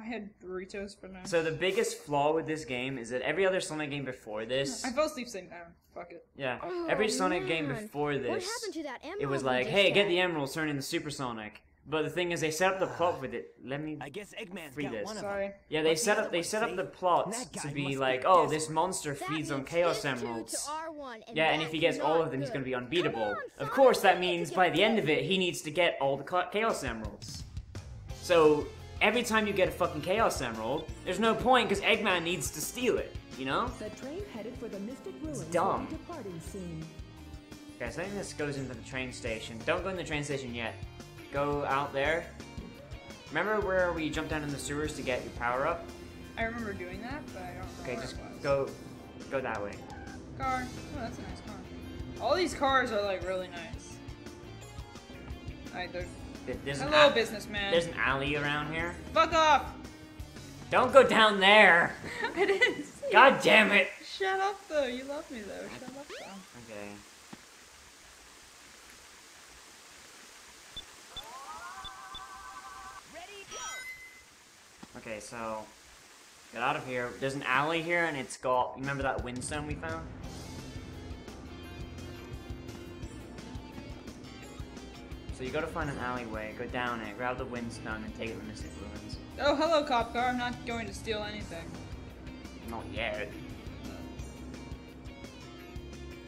I had burritos for now. So the biggest flaw with this game is that every other Sonic game before this, I fell asleep sitting down. Fuck it. yeah, Oh, every Sonic game man. before What this, happened to that emerald it was we like, just hey, get got? the emeralds, turn into Super Sonic. But the thing is, they set up the plot with it. Let me. I guess Eggman's Free got this. one of Sorry. Yeah, they What's the set other up. They one, set up see? the plot That to guy be must be like, oh, desperate. this monster That feeds on means Chaos N2 to Emeralds. R1, and Yeah, and if that's he gets all not of them, he's good. going to be Come unbeatable. on, of Sonic, course, that you means get by the end of it, he needs to get all the Cha- Chaos Emeralds. So every time you get a fucking Chaos Emerald, there's no point because Eggman needs to steal it. You know? The train headed for the Mystic Ruins dumb. departing soon. Okay, so I think this goes into the train station. Don't go in the train station yet. Go out there. Remember where we jumped down in the sewers to get your power up? I remember doing that, but I don't remember Okay, where just it was. go, go that way. Car. Oh, that's a nice car. All these cars are like really nice. Alright, there's. There- There's an, Hello, businessman. there's an alley around here. Fuck off! Don't go down there. I didn't see God damn it. Shut up, though. You love me, though. Shut up, though. Okay. Okay, so get out of here. There's an alley here, and it's got. You remember that windstone we found? So you gotta find an alleyway, go down it, grab the windstone, and take it to the Mystic Ruins. Oh, hello, cop car. I'm not going to steal anything. Not yet.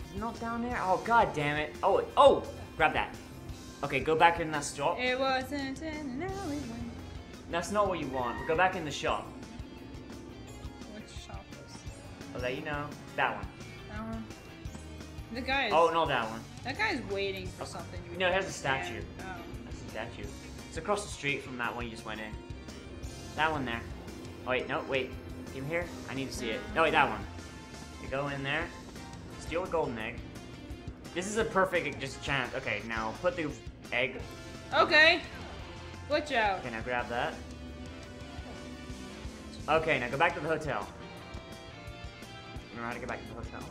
Is it not down there? Oh god damn it! Oh, oh! Grab that. Okay, go back in that shop. It wasn't in an alleyway. That's not what you want. Go back in the shop. Which shop was I'll let you know. That one. that one? The guy is. Oh, no, that one. That guy's waiting for something. to No, it has a statue. Oh. That's a statue. It's across the street from that one you just went in. That one there. Oh wait, no, wait. Give here. I need to see it. No, wait, that one. You go in there. Steal the golden egg. This is a perfect just chance. Okay, now put the egg. Okay. Glitch out. Okay, now grab that. Okay, now go back to the hotel. Remember how to get back to the hotel.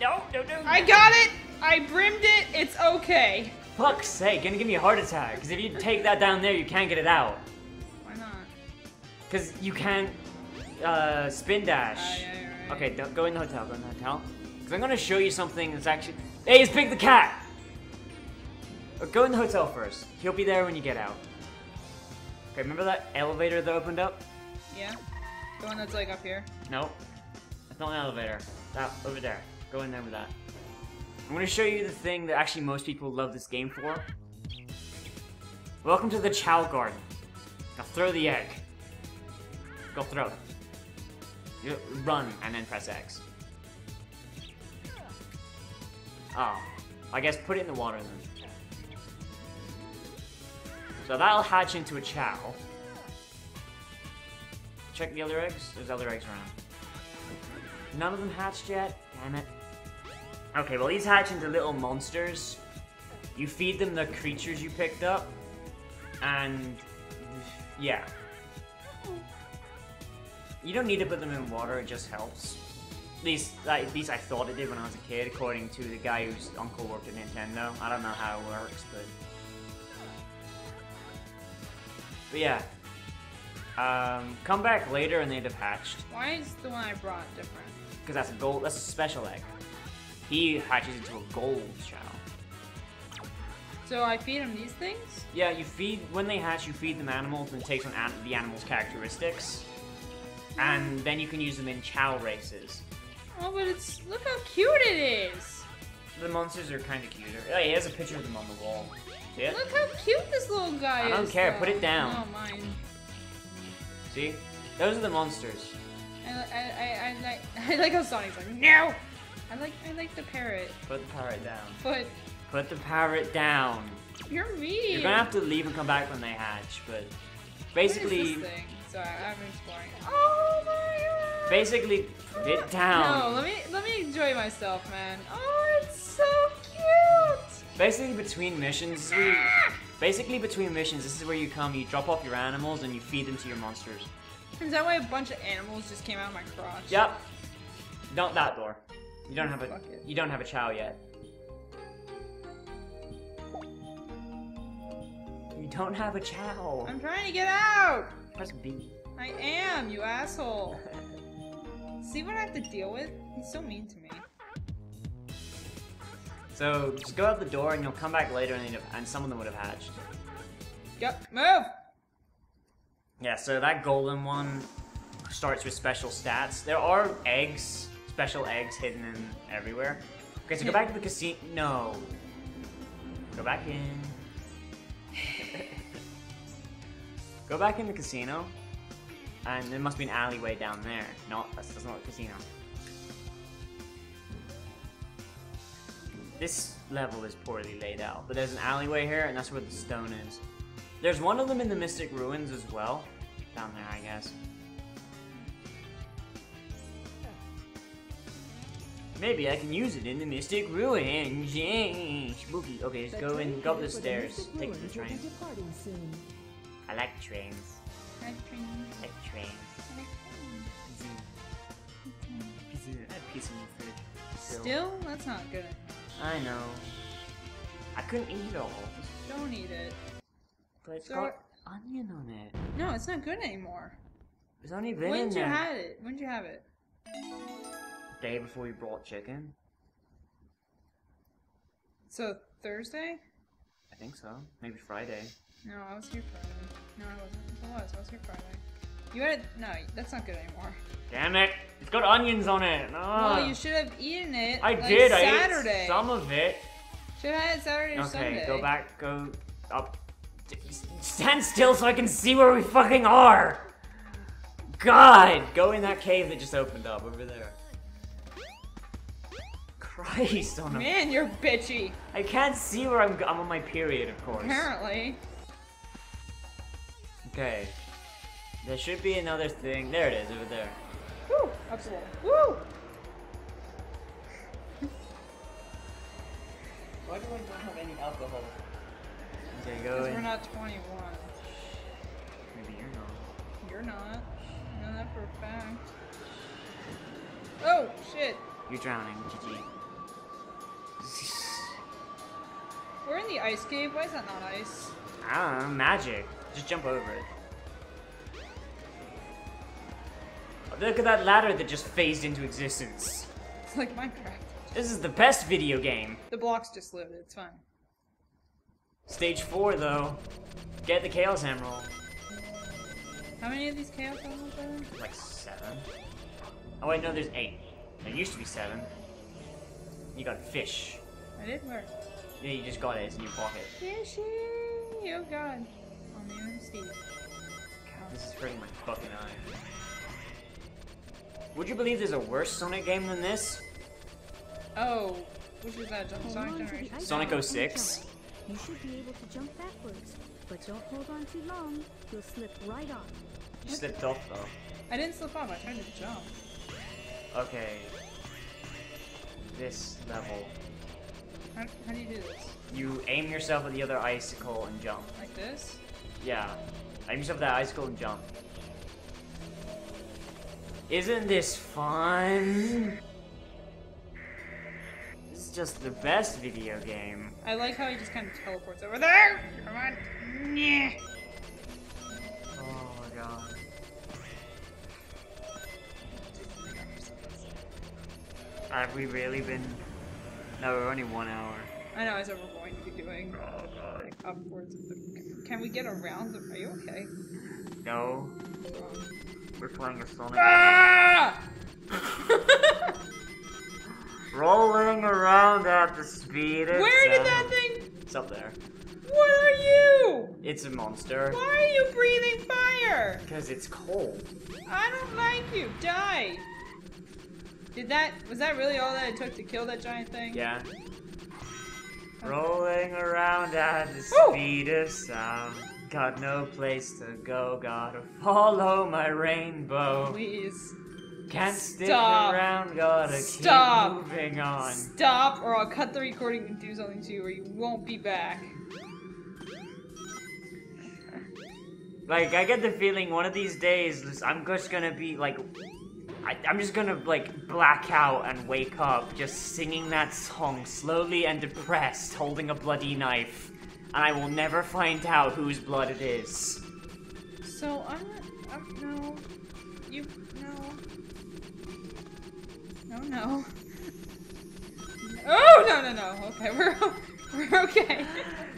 Yeah. No, no, no. I got it. I brimmed it. It's okay. Fuck's sake, gonna give me a heart attack. Because if you take that down there, you can't get it out. Why not? Because you can't uh, spin dash. Ah, yeah, you're right. Okay, go in the hotel. Go in the hotel. Because I'm gonna show you something that's actually. Hey, it's Big the cat. Uh, Go in the hotel first. He'll be there when you get out. Okay, remember that elevator that opened up? Yeah. The one that's like up here. No, that's not an elevator. That over there. Go in there with that. I'm gonna show you the thing that actually most people love this game for. Welcome to the Chao Garden. Now throw the egg. Go throw it. You run and then press X. Oh, I guess put it in the water then. So that'll hatch into a Chao. Check the other eggs. There's other eggs around. None of them hatched yet. Damn it. Okay, well these hatch into little monsters. You feed them the creatures you picked up, and yeah. You don't need to put them in water. It just helps. At least, at least I thought it did when I was a kid, according to the guy whose uncle worked at Nintendo. I don't know how it works, but but yeah. Um, come back later and they'd have hatched. Why is the one I brought different? Because that's a gold. That's a special egg. He hatches into a gold shell. So I feed him these things? Yeah, you feed when they hatch. You feed them animals, and it takes on an, the animal's characteristics, and hmm. then you can use them in Chao races. Oh, but it's look how cute it is. The monsters are kind of cuter. Oh, he has a picture of them on the wall. See it? Look how cute this little guy is. I don't care, though. put it down. Oh, mine. See? Those are the monsters. I, I, I, I like I like how Sonic's like no. I like I like the parrot, Put the parrot down. but Put the parrot down. you're mean. You're gonna have to leave and come back when they hatch, but basically? Sorry, I'm exploring. Oh my god. basically, put it down. No, let me let me enjoy myself, man. Oh, it's so cute. Basically, between missions, we, ah! basically between missions, this is where you come. You drop off your animals and you feed them to your monsters. Is that why a bunch of animals just came out of my crotch? Yep. Not that door. You don't have a. You don't have a Chao yet. You don't have a Chao. I'm trying to get out! Press B. I am, you asshole. See what I have to deal with? He's so mean to me. So just go out the door and you'll come back later and, and some of them would have hatched. Yep, move! Yeah, so that golden one starts with special stats. There are eggs, special eggs hidden in everywhere. Okay, so go back to the casino. No. Go back in. go back in the casino. And there must be an alleyway down there. No, that's, that's not a casino. This level is poorly laid out, but there's an alleyway here, and that's where the stone is. There's one of them in the Mystic Ruins as well. Down there, I guess. Maybe I can use it in the Mystic Ruin. Spooky. Okay, just The go and go up the stairs. Take the Ruins will be train. I like trains. I like trains. I train. A piece of fridge. Still? That's not good. I know. I couldn't eat it all, Don't eat it. but it's So- got onion on it. No, it's not good anymore. There's only been When did you have it? When did you have it? Day before we brought chicken. So Thursday? I think so. Maybe Friday. No, I was here Friday. No, I wasn't. I was. I was here Friday. You had. No, that's not good anymore. Damn it! It's got onions on it. No. Well, you should have eaten it. I like did. Saturday. I ate some of it. Should have had Saturday or Okay, Sunday. go back. Go up. Stand still so I can see where we fucking are. God, go in that cave that just opened up over there. Christ on a Man, you're bitchy. I can't see where I'm. go- I'm on my period, of course. Apparently. Okay. There should be another thing. There it is, over there. Woo! Up the wall. Woo! Why do I not have any alcohol? Okay, go Because we're not 21. Maybe you're not. You're not. I know that for a fact. Oh, shit. You're drowning, GG. We're in the ice cave. Why is that not ice? I don't know, magic. Just jump over it. Oh, look at that ladder that just phased into existence. It's like Minecraft. This is the best video game. The blocks just loaded. It's fine. Stage 4, though. Get the Chaos Emerald. How many of these chaos emeralds are there? Like 7. Oh, wait, no, there's 8. There used to be 7. You got fish. I did where? Yeah, you just got it. It's in your pocket. Fishy! Oh god. On the own Steve. God, this is hurting my fucking eye. Would you believe there's a worse Sonic game than this? Oh, which is that? Jump Hold Sonic on Generation? Sonic wall 06? You should be able to jump backwards, but don't hold on too long. You'll slip right off. You slipped off, though. I didn't slip off. I tried to jump. Okay. This level. How, how do you do this? You aim yourself at the other icicle and jump. Like this? Yeah. Aim yourself at that icicle and jump. Isn't this fun? This is just the best video game. I like how he just kind of teleports over there. Come on. Yeah. Oh my god. Have we really been? No, we're only one hour. I know, as if we're going to be doing like upwards of the. Can we get around the. Are you okay? No, we're playing a Sonic. Ah! Rolling around at the speed of Where did that thing. It's up there. What are you? It's a monster. Why are you breathing fire? Because it's cold. I don't like you. Die. Did that. Was that really all that it took to kill that giant thing? Yeah. Rolling around at the speed of sound. Got no place to go, gotta follow my rainbow. Please. Can't stick Stop. around, gotta Stop. keep moving on. Stop, or I'll cut the recording and do something to you, or you won't be back. Like, I get the feeling one of these days, I'm just gonna be like, I, I'm just gonna like black out and wake up just singing that song slowly and depressed, holding a bloody knife. and I will never find out whose blood it is. So I'm not. I'm, no. You. No. No, no. Oh, no, no, no. Okay, we're, we're okay.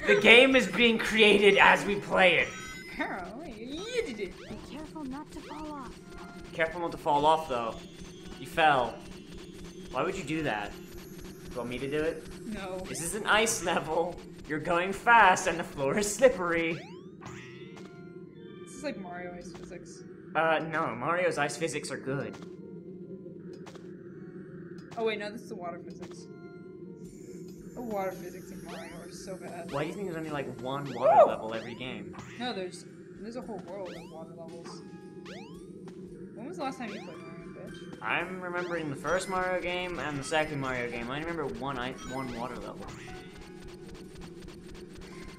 The game is being created as we play it. Apparently, you did it. Be careful not to fall off. Careful not to fall off, though. You fell. Why would you do that? You want me to do it? No. This is an ice level. You're going fast, and the floor is slippery. This is like Mario Ice Physics. Uh, no, Mario's ice physics are good. Oh, wait, no, this is the water physics. The water physics in Mario are so bad. Why do you think there's only like one water Woo! level every game? No, there's there's a whole world of water levels. When was the last time you played Mario, bitch? I'm remembering the first Mario game and the second Mario game. I remember one one water level.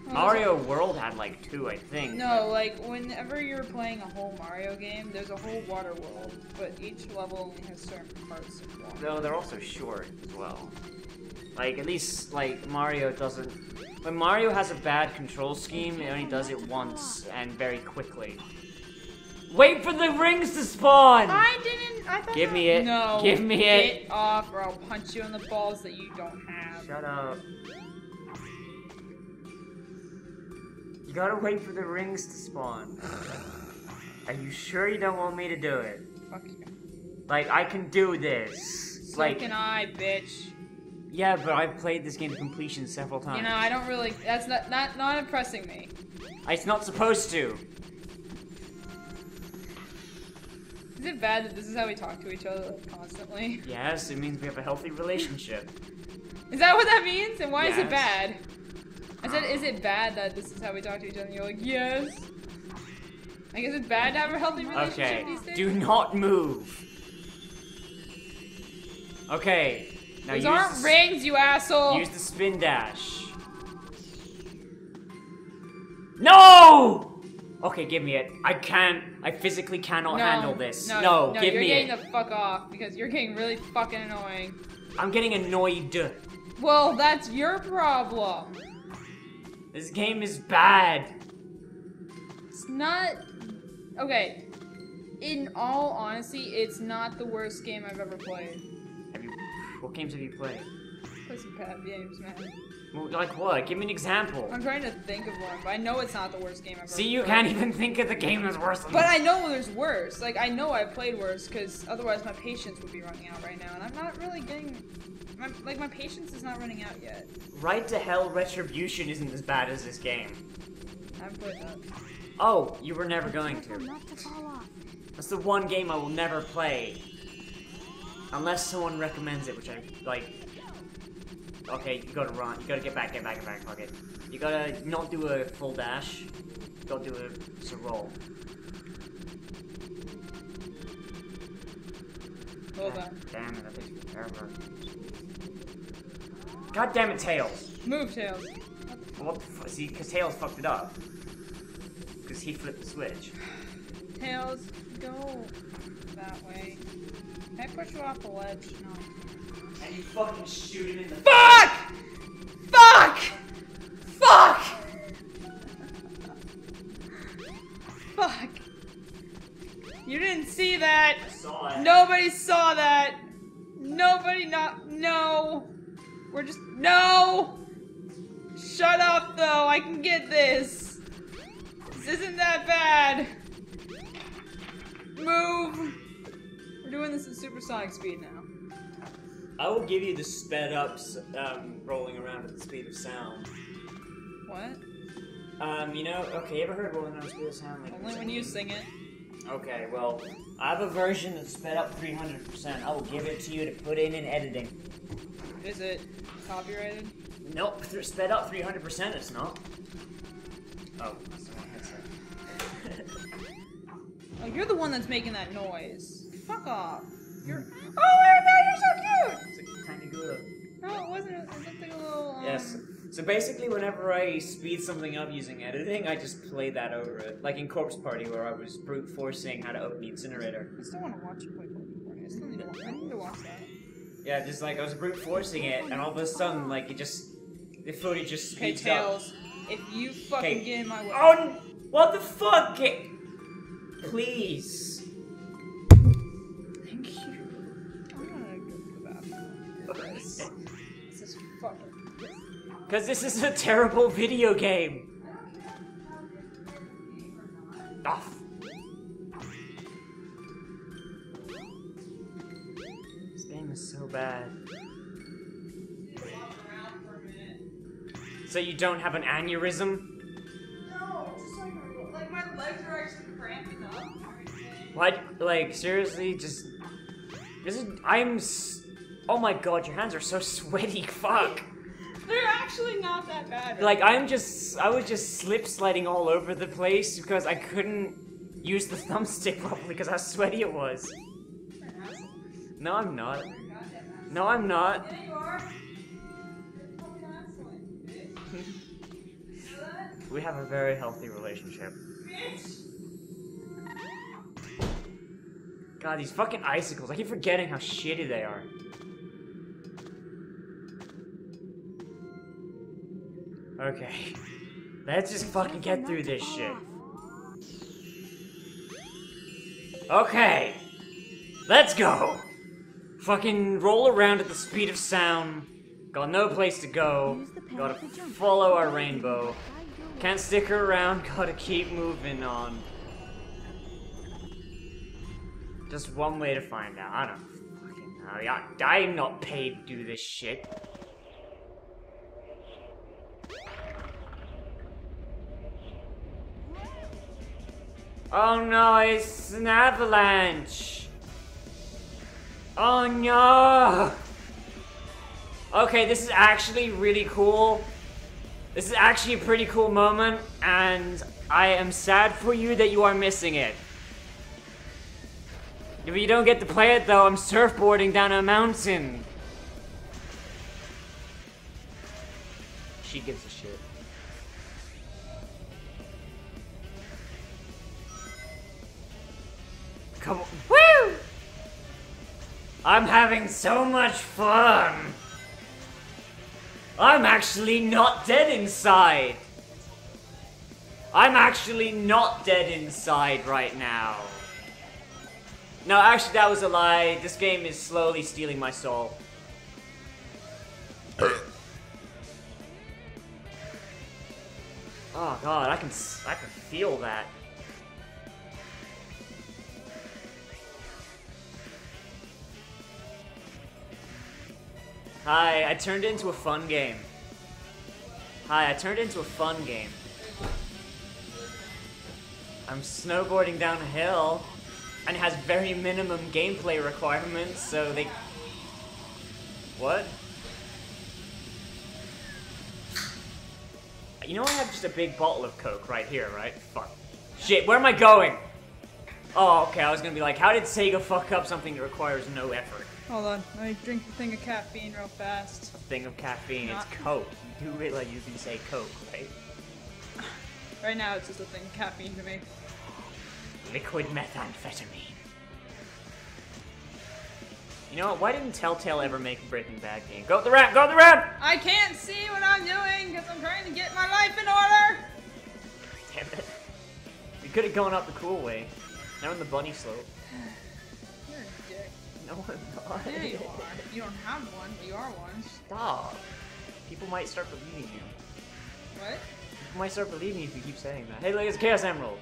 Mario World had like two, I think. No, like whenever you're playing a whole Mario game, there's a whole water world, but each level only has certain parts of water. Though they're also short as well. Like at least like Mario doesn't. When Mario has a bad control scheme, it only does it once and very quickly. Wait for the rings to spawn. I didn't. I thought. Give that- me it. No. Give me it. Get off, or I'll punch you in the balls that you don't have. Shut up. You gotta wait for the rings to spawn. Are you sure you don't want me to do it? Fuck you. Like, I can do this. So like, can I, bitch. yeah, but I've played this game to completion several times. You know, I don't really. That's not not not impressing me. It's not supposed to. Is it bad that this is how we talk to each other constantly? Yes, it means we have a healthy relationship. Is that what that means? And why is it bad? I said, is it bad that this is how we talk to each other? And you're like, yes. I guess it's bad to have a healthy relationship Okay, these days. do not move. Okay, now Those aren't rings, you asshole. use the spin dash. No! Okay, give me it. I can't. I physically cannot no, handle this. No, No, no give you're getting the fuck off because you're getting really fucking annoying. I'm getting annoyed. Well, that's your problem. This game is bad. It's not. Okay. In all honesty, it's not the worst game I've ever played. Have you? What games have you played? Play some bad games, man. Well, Like what? Give me an example. I'm trying to think of one, but I know it's not the worst game I've ever See, you played. can't even think of the game that's worse than But this. I know there's worse. Like I know I've played worse because otherwise my patience would be running out right now, and I'm not really getting. My, like my patience is not running out yet. Ride to Hell Retribution isn't as bad as this game. I haven't played that. Oh, you were never going to. not to fall off. That's the one game I will never play. Unless someone recommends it, which I like. Okay, you gotta run. You gotta get back, get back, get back. Fuck it. You gotta not do a full dash. You gotta do a, just a roll. Hold on. Damn it, that takes forever. God damn it, Tails. Move, Tails. What the See, because Tails fucked it up. Because he flipped the switch. Tails, go that way. Can I push you off the ledge? No. And you fucking shoot him in the see that! Saw. Nobody saw that! Nobody not no! We're just no! Shut up though, I can get this! This isn't that bad! Move! We're doing this at supersonic speed now. I will give you the sped ups um, rolling around at the speed of sound. What? Um, you know, okay, you ever heard rolling around at the speed of sound? Like Only when you sing it. Okay, well, I have a version that's sped up 300%. I will give it to you to put in in editing. Is it copyrighted? Nope, th- sped up 300% it's not. Oh. Oh, you're the one that's making that noise. Fuck off. You're. Oh, Annabelle, you're so cute! it's a tiny Gouda. No, it wasn't. It looked like a little. Um, Yes. So basically, whenever I speed something up using editing, I just play that over it. Like in Corpse Party, where I was brute forcing how to open the incinerator. I still want to watch you play Pokemon. I still need to watch. I need to watch that. Yeah, just like I was brute forcing it, and all of a sudden, like it just, the footage just Okay, speeds up. Tails. if you fucking Okay. get in my way. Oh, what the fuck? Get- Please. Thank you. I'm gonna go to the bathroom. Because this is a terrible video game. Off. This game is so bad. So you don't have an aneurysm? No, just like, like my legs are actually cramping up. What? Like, seriously? Just. This is. I'm. S- oh my god, your hands are so sweaty. Fuck. Actually not that bad. Like, I'm just. I was just slip sliding all over the place because I couldn't use the thumbstick properly because how sweaty it was. You're an asshole. No, I'm not. You're a goddamn asshole. No, I'm not. Yeah, you are. You're a fucking asshole, bitch. You know that? We have a very healthy relationship. God, these fucking icicles. I keep forgetting how shitty they are. Okay. Let's just fucking get through this shit. Okay. Let's go. Fucking roll around at the speed of sound. Got no place to go. Gotta follow our rainbow. Can't stick around, gotta keep moving on. Just one way to find out. I don't fucking know. I'm not paid to do this shit. Oh no, it's an avalanche! Oh no! Okay, this is actually really cool. This is actually a pretty cool moment, and I am sad for you that you are missing it. If you don't get to play it though, I'm surfboarding down a mountain. I'm having so much fun. I'm actually not dead inside. I'm actually not dead inside right now. No, actually, that was a lie. This game is slowly stealing my soul. oh god, I can I can feel that. Hi, I turned into a fun game. Hi, I turned into a fun game. I'm snowboarding down a hill, and it has very minimum gameplay requirements, so they. What? You know I have just a big bottle of Coke right here, right? Fuck. Shit, where am I going? Oh, okay, I was gonna be like, how did Sega fuck up something that requires no effort? Hold on, let me drink a thing of caffeine real fast. A thing of caffeine, it's Coke. You do realize you can say Coke, right? Right now, it's just a thing of caffeine to me. Liquid methamphetamine. You know what? Why didn't Telltale ever make a Breaking Bad game? Go up the ramp! Go up the ramp! I can't see what I'm doing because I'm trying to get my life in order. Damn it. We could have gone up the cool way. Now in the bunny slope. You're a dick. No, I'm not. Yeah, you are. You don't have one, but you are one. Stop. People might start believing you. What? People might start believing you if you keep saying that. Hey, look, it's a Chaos Emerald.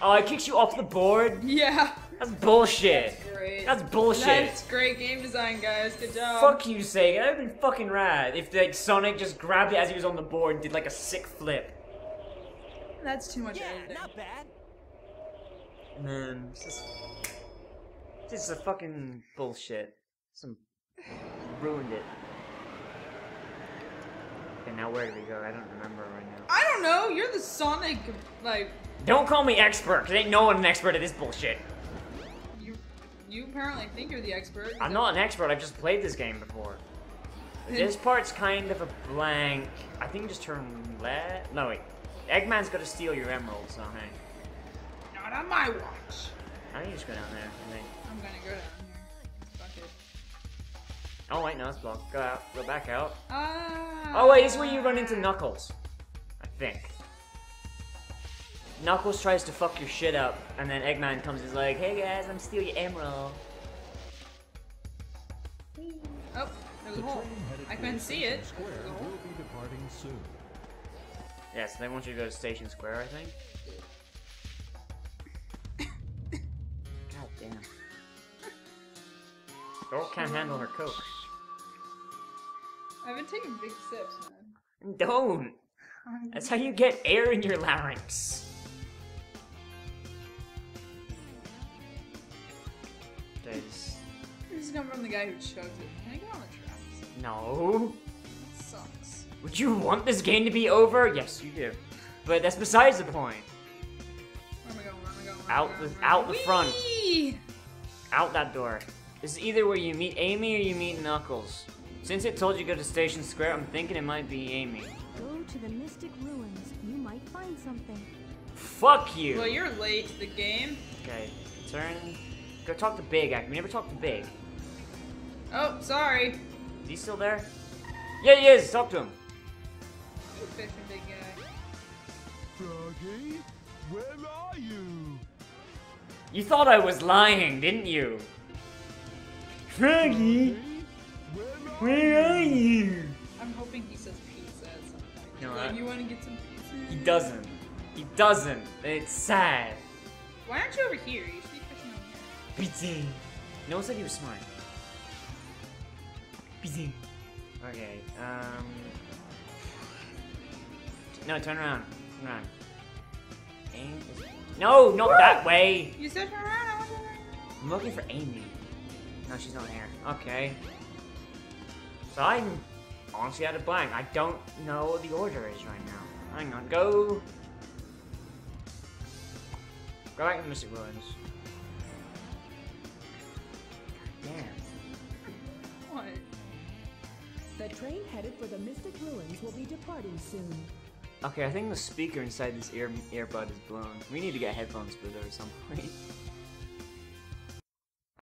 Oh, it kicks you off the board? Yeah. That's bullshit. Great. That's bullshit. That's great game design, guys. Good job. Fuck you, Sega. That would've been fucking rad if like Sonic just grabbed it as he was on the board and did like a sick flip. That's too much Yeah, editing. not bad. Man, this is this is a fucking bullshit. Some ruined it. Okay, now where do we go? I don't remember right now. I don't know. You're the Sonic, like Don't call me expert, cause ain't no one an expert at this bullshit. you. You apparently think you're the expert. I'm not an expert. I've just played this game before. This part's kind of a blank. I think you just turn left. No wait, Eggman's got to steal your emeralds. So hey, Not on my watch. I think you just go down there. And then... I'm gonna go down here. Fuck it. Oh wait, no, it's blocked. Go out. Go back out. Ah. Oh wait, this is where you run into Knuckles. I think. Knuckles tries to fuck your shit up, and then Eggman comes and is like, hey guys, I'm steal your emerald. Oh, there's The a hole. I for couldn't see it. Station Square There's will be departing soon. Yeah, so they want you to go to Station Square, I think. Girl can't handle her coke. I've been taking big sips, man. Don't! That's how you get air in your larynx. This is coming from the guy who chugs it. Can I get on the tracks? No. It sucks. Would you want this game to be over? Yes, you do. But that's besides the point. Where am I going? Where am I going? Where Out I the- going? Out the front. Out that door. This is either where you meet Amy or you meet Knuckles. Since it told you to go to Station Square, I'm thinking it might be Amy. Go to the Mystic Ruins. You might find something. Fuck you! Well, you're late to the game. Okay, turn. Go talk to Big. I- We never talked to Big. Oh, sorry. Is he still there? Yeah, he is. Talk to him. You fishing big guy. Froggy, where are you? You thought I was lying, didn't you? Froggy, Froggy, where are you? I'm hoping he says pizza at some point. No, like, I- you want to get some pizza? He doesn't. He doesn't. It's sad. Why aren't you over here? You should be fishing over here. Pizza. No one said he was smart. Pizza. Okay, um. No, turn around. Turn around. Aim No, not that way! You said turn around. I want to turn around. I'm looking for Amy. No, she's not here. Okay. So I'm honestly at a blank. I don't know what the order is right now. Hang on, go. Go back to Mystic Ruins. Damn. What? The train headed for the Mystic Ruins will be departing soon. Okay, I think the speaker inside this ear earbud is blown. We need to get headphones for it at some point.